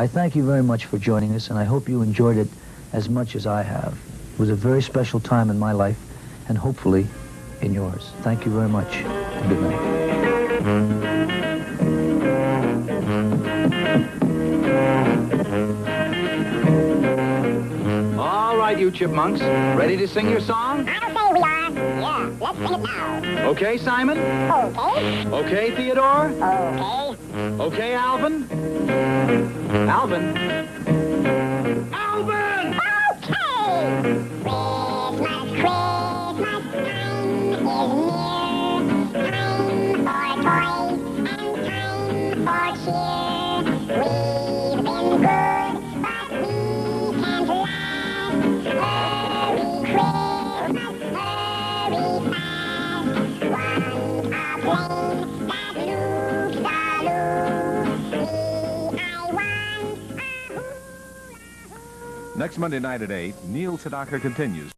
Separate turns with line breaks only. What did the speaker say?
I thank you very much for joining us, and I hope you enjoyed it as much as I have. It was a very special time in my life, and hopefully in yours. Thank you very much. Good night.
All right, you chipmunks. Ready to sing your song?
I'll say we are. Yeah, let's sing it now.
Okay, Simon?
Okay.
Okay, Theodore?
Okay.
Okay, Alvin? Alvin? Alvin!
Okay! Christmas, Christmas time is near. Time for toys and time for cheer. We've been good, but we can't last. Hurry, Christmas, hurry fast. Want a plane
Next Monday night at 8, Neil Sedaka continues.